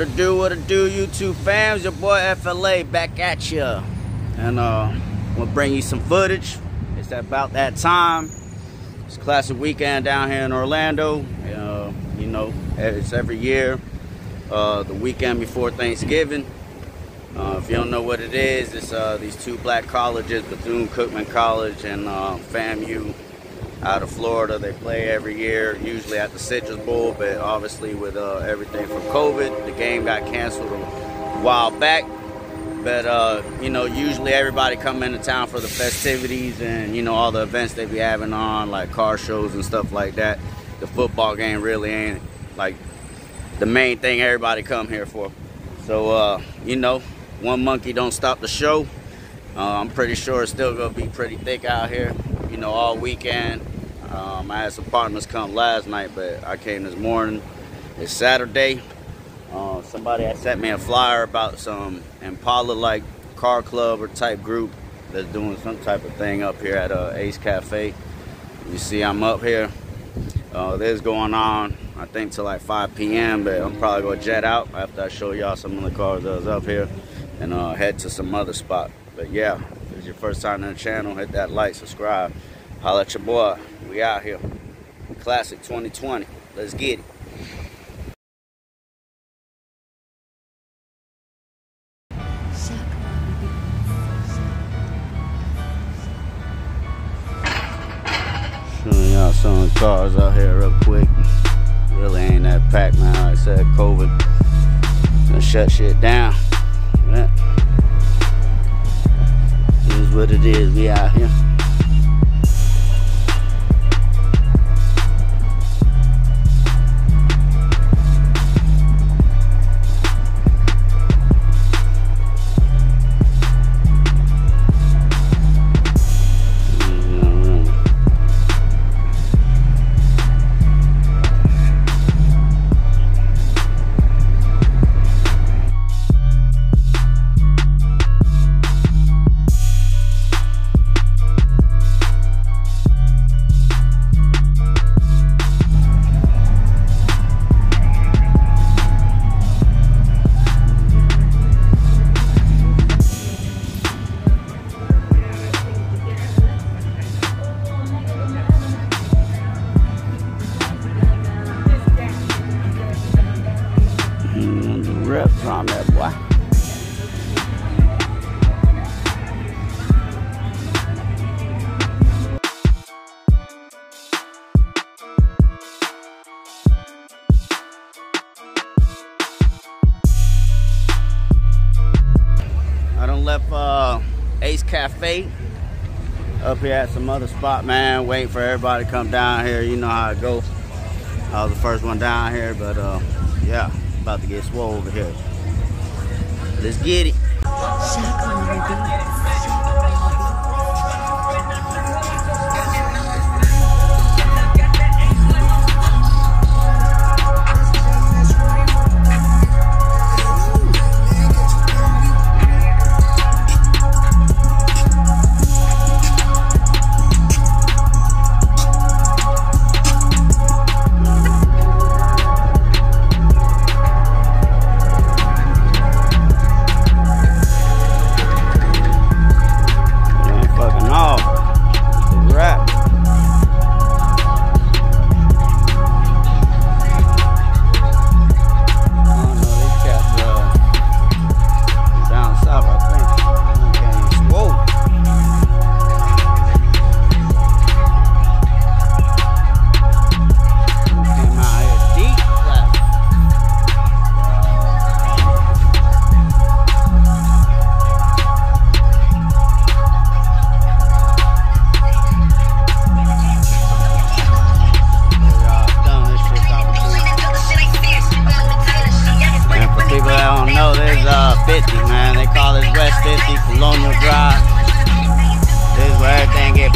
it do, what it do, YouTube fams. Your boy FLA back at ya. And uh, we'll bring you some footage. It's about that time. It's classic weekend down here in Orlando. Uh, you know, it's every year, uh, the weekend before Thanksgiving. Uh, if you don't know what it is, it's uh, these two black colleges, Bethune-Cookman College and uh, FAMU out of Florida. They play every year, usually at the Citrus Bowl, but obviously with uh, everything from COVID, the game got canceled a while back. But uh, you know, usually everybody come into town for the festivities and you know all the events they be having on, like car shows and stuff like that. The football game really ain't like the main thing everybody come here for. So uh, you know, one monkey don't stop the show. Uh, I'm pretty sure it's still gonna be pretty thick out here you know, all weekend. Um, I had some partners come last night, but I came this morning. It's Saturday. Uh, somebody had sent me a flyer about some Impala-like car club or type group that's doing some type of thing up here at uh, Ace Cafe. You see, I'm up here. Uh, this going on, I think, till like 5 p.m., but I'm probably going to jet out after I show y'all some of the cars that's up here and uh, head to some other spot. But yeah, if it's your first time on the channel, hit that like, subscribe. Holla at your boy. We out here. Classic 2020. Let's get it. Showing y'all some cars out here real quick. Really ain't that packed man. Like I said, COVID. Gonna shut shit down. Yeah what it is. We out here. Uh, Ace Cafe up here at some other spot, man. Waiting for everybody to come down here. You know how it goes. I was the first one down here, but uh, yeah about to get swole over here. Let's get it.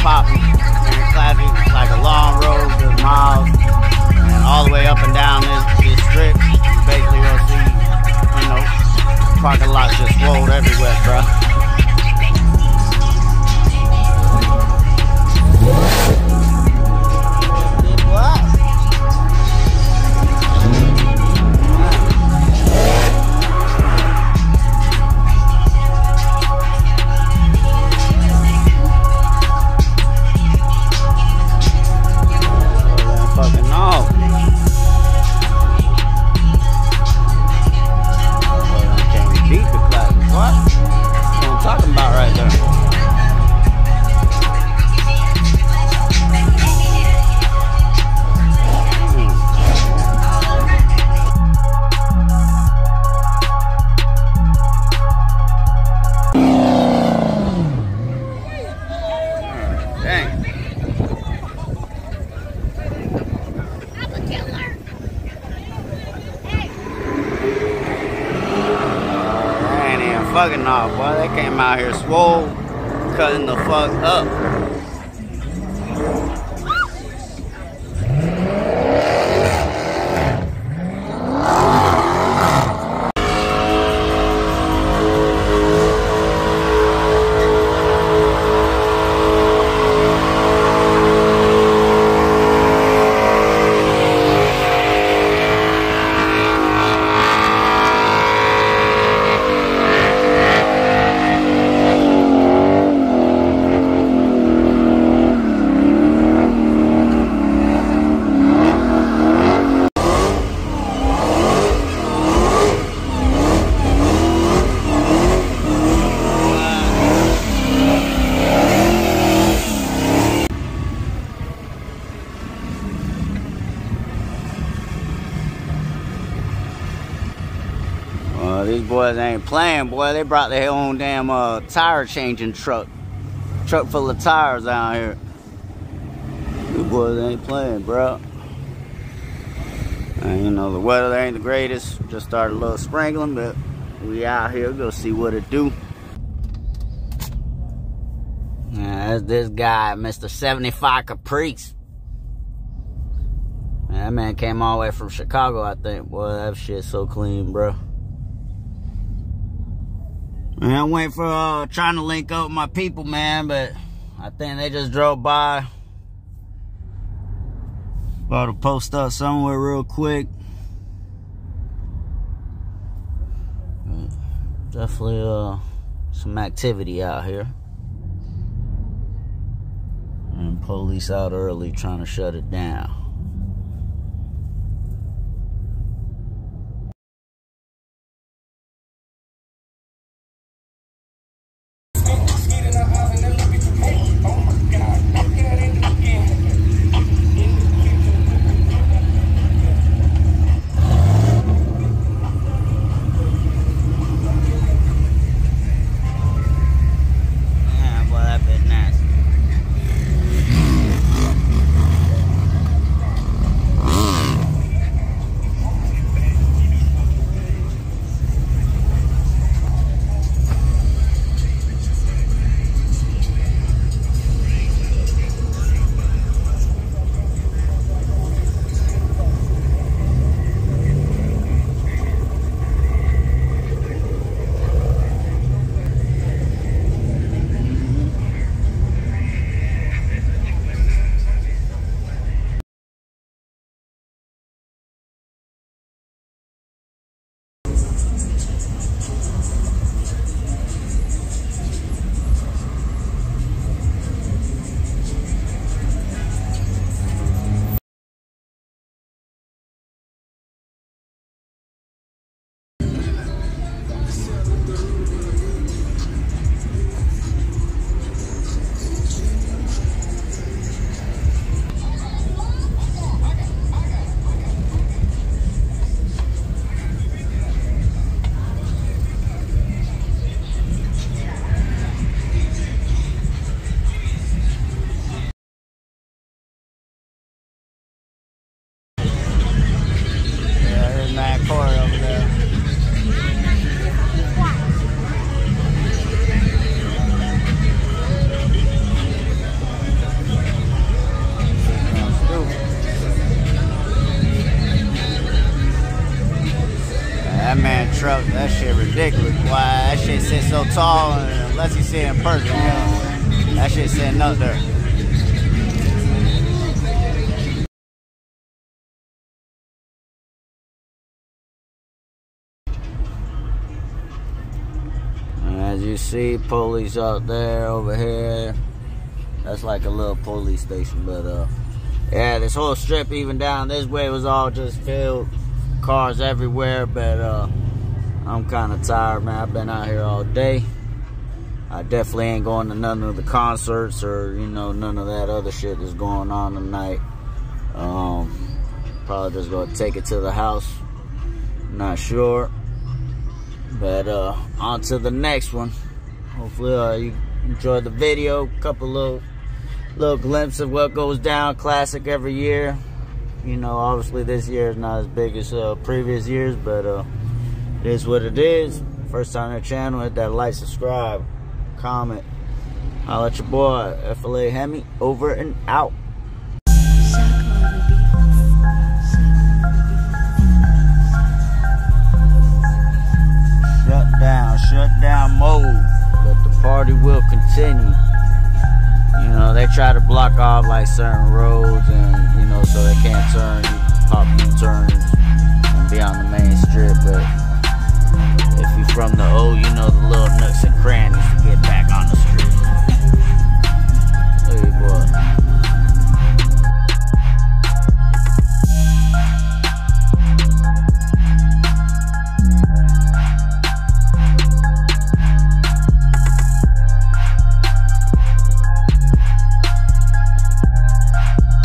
Popping. And classic, like a long road, just miles, and all the way up and down this, this strip. Basically, you'll see, you know, parking lots just rolled everywhere, bro. Fucking off, boy. They came out here swole, cutting the fuck up. These boys ain't playing, boy. They brought their own damn uh, tire changing truck. Truck full of tires out here. These boys ain't playing, bro. And you know, the weather ain't the greatest. Just started a little sprinkling, but we out here. Go see what it do. Yeah, that's this guy, Mr. 75 Caprice. that man came all the way from Chicago, I think. Boy, that shit's so clean, bro. And I'm waiting for uh, trying to link up with my people, man, but I think they just drove by. About to post up somewhere real quick. Definitely uh, some activity out here. And police out early trying to shut it down. Shit ridiculous. Why that shit sits so tall, and unless you see it in person, you know, that shit sitting up there. as you see, police out there, over here. That's like a little police station, but uh, yeah, this whole strip, even down this way, was all just filled, cars everywhere. But uh, I'm kind of tired, man. I've been out here all day. I definitely ain't going to none of the concerts or, you know, none of that other shit that's going on tonight. Um, probably just gonna take it to the house. Not sure. But uh, on to the next one. Hopefully uh, you enjoyed the video. Couple little little glimpse of what goes down. Classic every year. You know, obviously this year is not as big as uh, previous years, but uh, it is what it is. First time on the channel, hit that like, subscribe, comment. I'll let your boy, FLA Hemi, over and out. Shut down, shut down mode, but the party will continue. You know, they try to block off like certain roads and, you know, so they can't turn, pop U-turns and be on the main strip, but if you from the old, you know the little nooks and crannies.